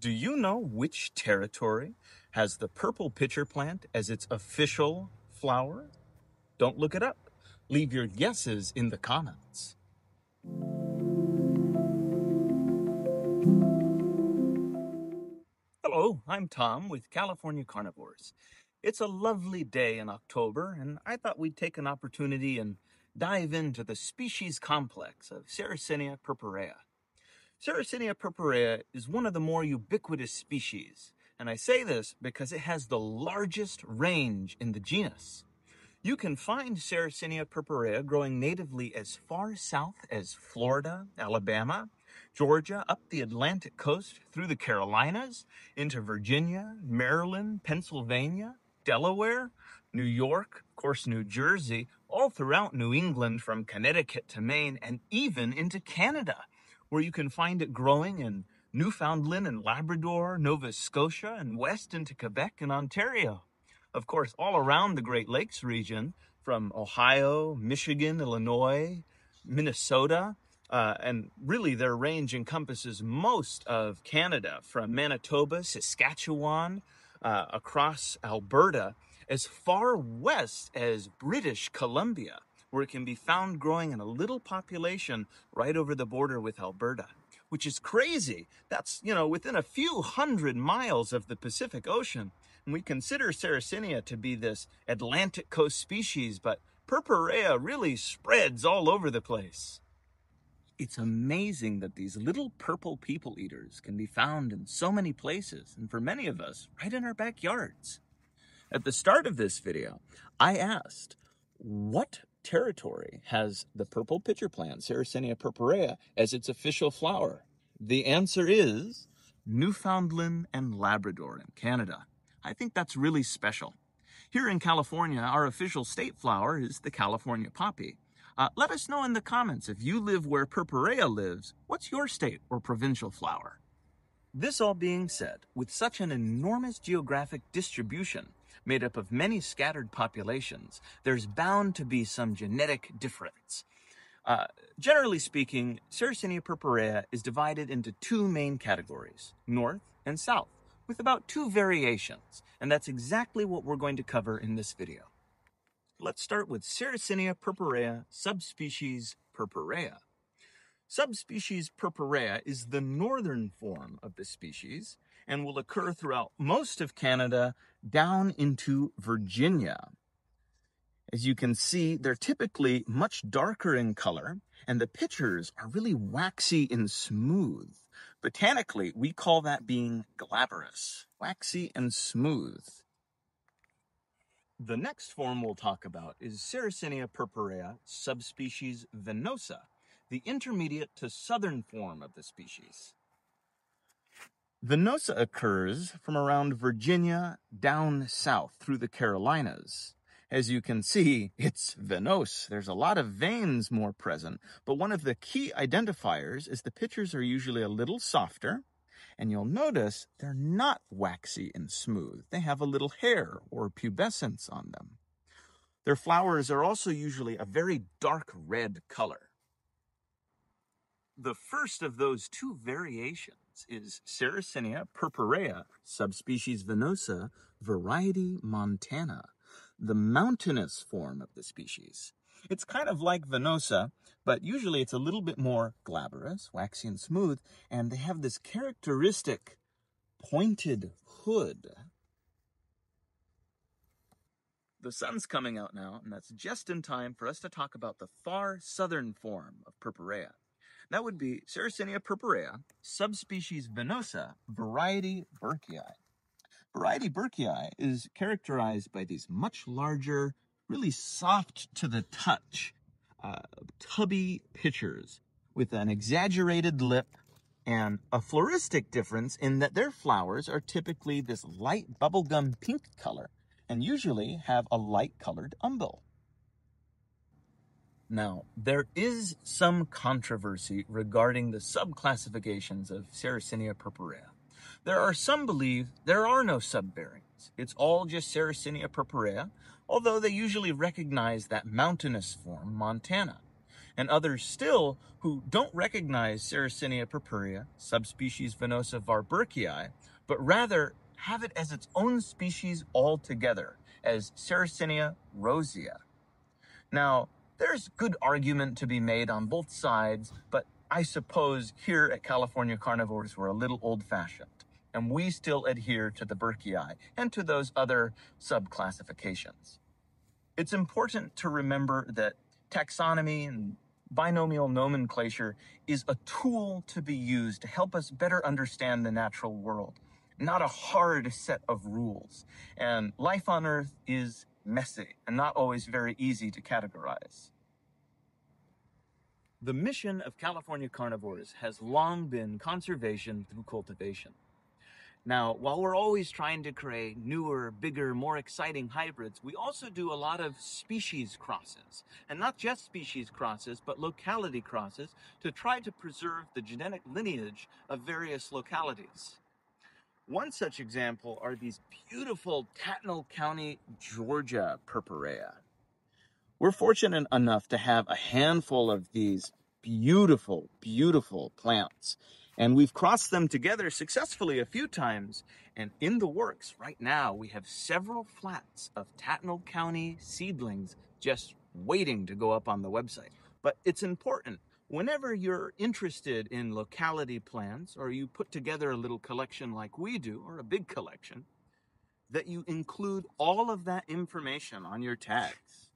Do you know which territory has the purple pitcher plant as its official flower? Don't look it up. Leave your guesses in the comments. Hello, I'm Tom with California Carnivores. It's a lovely day in October, and I thought we'd take an opportunity and dive into the species complex of Sarracenia purpurea. Sarracenia purpurea is one of the more ubiquitous species, and I say this because it has the largest range in the genus. You can find Sarracenia purpurea growing natively as far south as Florida, Alabama, Georgia, up the Atlantic coast, through the Carolinas, into Virginia, Maryland, Pennsylvania, Delaware, New York, of course, New Jersey, all throughout New England from Connecticut to Maine, and even into Canada where you can find it growing in Newfoundland and Labrador, Nova Scotia, and west into Quebec and Ontario. Of course, all around the Great Lakes region, from Ohio, Michigan, Illinois, Minnesota, uh, and really their range encompasses most of Canada, from Manitoba, Saskatchewan, uh, across Alberta, as far west as British Columbia where it can be found growing in a little population right over the border with Alberta, which is crazy. That's, you know, within a few hundred miles of the Pacific Ocean. And we consider Sarracenia to be this Atlantic coast species, but Purpurea really spreads all over the place. It's amazing that these little purple people eaters can be found in so many places, and for many of us, right in our backyards. At the start of this video, I asked, what territory has the purple pitcher plant, Sarracenia purpurea, as its official flower? The answer is Newfoundland and Labrador in Canada. I think that's really special. Here in California, our official state flower is the California poppy. Uh, let us know in the comments if you live where purpurea lives, what's your state or provincial flower? This all being said, with such an enormous geographic distribution, made up of many scattered populations, there's bound to be some genetic difference. Uh, generally speaking, Sarracenia purpurea is divided into two main categories, north and south, with about two variations, and that's exactly what we're going to cover in this video. Let's start with Sarracenia purpurea subspecies purpurea. Subspecies purpurea is the northern form of the species, and will occur throughout most of Canada down into Virginia. As you can see, they're typically much darker in color, and the pitchers are really waxy and smooth. Botanically, we call that being glabrous, waxy and smooth. The next form we'll talk about is Sarracenia purpurea subspecies venosa, the intermediate to southern form of the species. Venosa occurs from around Virginia down south through the Carolinas. As you can see, it's venose. There's a lot of veins more present, but one of the key identifiers is the pitchers are usually a little softer, and you'll notice they're not waxy and smooth. They have a little hair or pubescence on them. Their flowers are also usually a very dark red color. The first of those two variations is Sarracenia purpurea, subspecies venosa, variety montana, the mountainous form of the species. It's kind of like venosa, but usually it's a little bit more glabrous, waxy and smooth, and they have this characteristic pointed hood. The sun's coming out now, and that's just in time for us to talk about the far southern form of purpurea. That would be Sarracenia purpurea, subspecies venosa, variety burkii. Variety burkii is characterized by these much larger, really soft to the touch, uh, tubby pitchers with an exaggerated lip and a floristic difference in that their flowers are typically this light bubblegum pink color and usually have a light colored umbel. Now, there is some controversy regarding the subclassifications of Sarracenia purpurea. There are some believe there are no subvariants. It's all just Sarracenia purpurea, although they usually recognize that mountainous form, Montana. and others still who don't recognize Sarracenia purpurea, subspecies Venosa var. burkii, but rather have it as its own species altogether, as Sarracenia rosea. Now, there's good argument to be made on both sides, but I suppose here at California Carnivores we're a little old-fashioned, and we still adhere to the Burkii and to those other subclassifications. It's important to remember that taxonomy and binomial nomenclature is a tool to be used to help us better understand the natural world, not a hard set of rules. And life on Earth is messy and not always very easy to categorize. The mission of California carnivores has long been conservation through cultivation. Now, while we're always trying to create newer, bigger, more exciting hybrids, we also do a lot of species crosses. And not just species crosses, but locality crosses to try to preserve the genetic lineage of various localities. One such example are these beautiful Tattnall County, Georgia purpurea. We're fortunate enough to have a handful of these beautiful, beautiful plants. And we've crossed them together successfully a few times. And in the works right now, we have several flats of Tattnall County seedlings just waiting to go up on the website. But it's important whenever you're interested in locality plans, or you put together a little collection like we do, or a big collection, that you include all of that information on your tags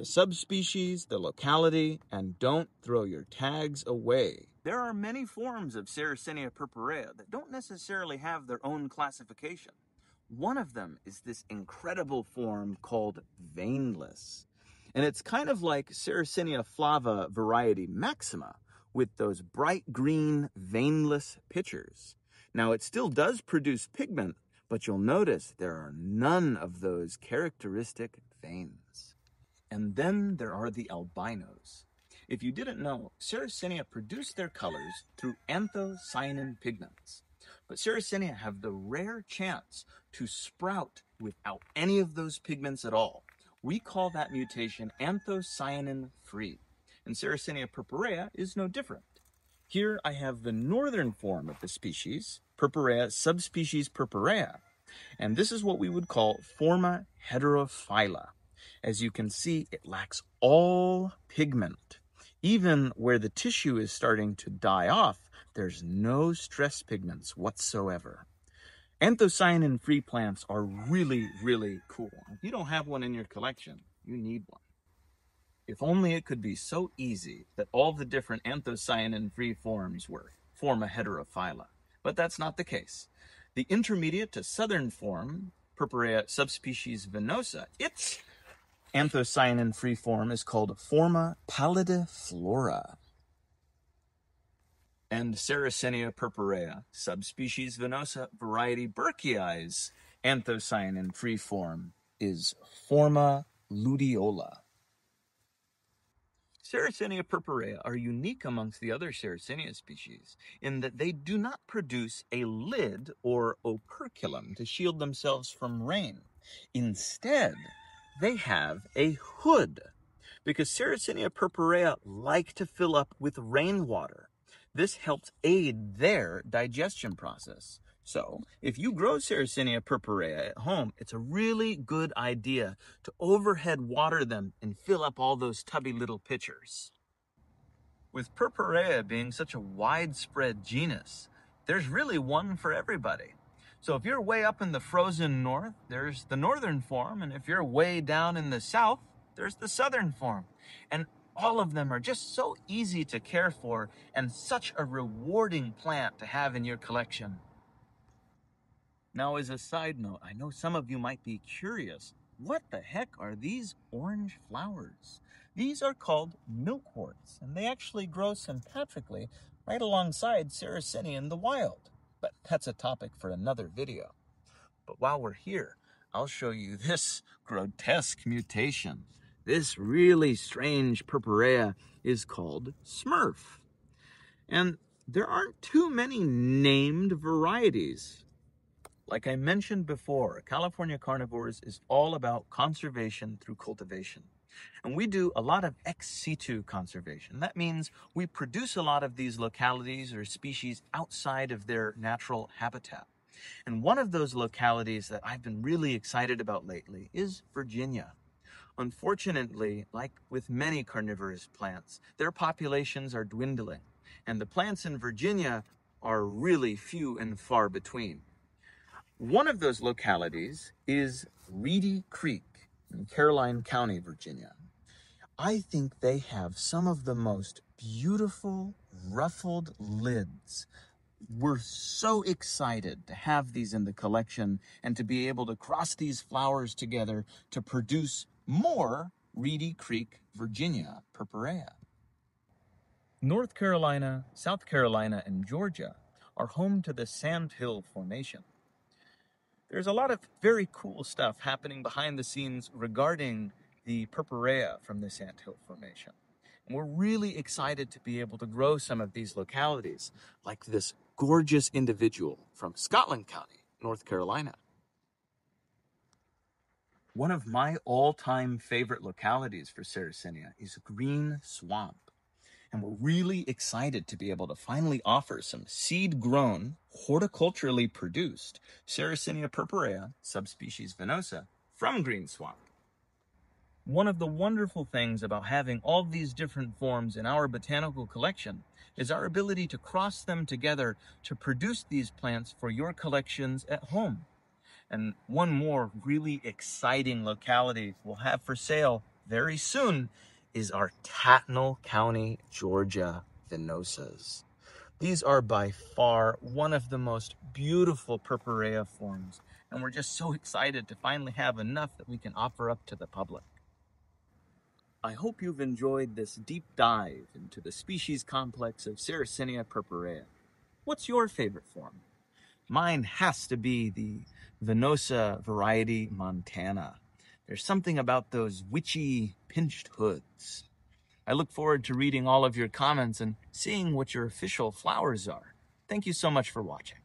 the subspecies, the locality, and don't throw your tags away. There are many forms of Sarracenia purpurea that don't necessarily have their own classification. One of them is this incredible form called veinless. And it's kind of like Sarracenia flava variety maxima with those bright green veinless pitchers. Now it still does produce pigment, but you'll notice there are none of those characteristic veins. And then there are the albinos. If you didn't know, Sarracenia produce their colors through anthocyanin pigments. But Sarracenia have the rare chance to sprout without any of those pigments at all. We call that mutation anthocyanin free. And Sarracenia purpurea is no different. Here I have the northern form of the species, Purpurea subspecies purpurea, and this is what we would call Forma heterophylla. As you can see, it lacks all pigment. Even where the tissue is starting to die off, there's no stress pigments whatsoever. Anthocyanin-free plants are really, really cool. If you don't have one in your collection, you need one. If only it could be so easy that all the different anthocyanin-free forms were forma heterophylla. But that's not the case. The intermediate to southern form, Purpurea subspecies venosa, its anthocyanin free form is called Forma pallidiflora. And Sarracenia purpurea, subspecies venosa variety Burkii's anthocyanin free form is Forma luteola. Sarracenia purpurea are unique amongst the other Sarracenia species in that they do not produce a lid or operculum to shield themselves from rain. Instead, they have a hood because Sarracenia purpurea like to fill up with rainwater. This helps aid their digestion process. So, if you grow Sarracenia purpurea at home, it's a really good idea to overhead water them and fill up all those tubby little pitchers. With purpurea being such a widespread genus, there's really one for everybody. So if you're way up in the frozen north, there's the northern form. And if you're way down in the south, there's the southern form. And all of them are just so easy to care for and such a rewarding plant to have in your collection. Now, as a side note, I know some of you might be curious. What the heck are these orange flowers? These are called milkworts, and they actually grow sympatrically right alongside Sarracenia in the wild. But that's a topic for another video. But while we're here, I'll show you this grotesque mutation. This really strange purpurea is called Smurf. And there aren't too many named varieties. Like I mentioned before, California Carnivores is all about conservation through cultivation. And we do a lot of ex situ conservation. That means we produce a lot of these localities or species outside of their natural habitat. And one of those localities that I've been really excited about lately is Virginia. Unfortunately, like with many carnivorous plants, their populations are dwindling, and the plants in Virginia are really few and far between. One of those localities is Reedy Creek in Caroline County, Virginia. I think they have some of the most beautiful ruffled lids. We're so excited to have these in the collection and to be able to cross these flowers together to produce more Reedy Creek, Virginia purpurea. North Carolina, South Carolina, and Georgia are home to the Sand Hill Formation. There's a lot of very cool stuff happening behind the scenes regarding the purpurea from the Sand Hill Formation. And we're really excited to be able to grow some of these localities, like this gorgeous individual from Scotland County, North Carolina. One of my all time favorite localities for Sarracenia is Green Swamp. And we're really excited to be able to finally offer some seed grown, horticulturally produced Sarracenia purpurea, subspecies venosa, from Green Swamp. One of the wonderful things about having all these different forms in our botanical collection is our ability to cross them together to produce these plants for your collections at home. And one more really exciting locality we'll have for sale very soon is our Tattnall County, Georgia Venosas. These are by far one of the most beautiful purpurea forms, and we're just so excited to finally have enough that we can offer up to the public. I hope you've enjoyed this deep dive into the species complex of Sarracenia purpurea. What's your favorite form? Mine has to be the Venosa variety Montana. There's something about those witchy pinched hoods. I look forward to reading all of your comments and seeing what your official flowers are. Thank you so much for watching.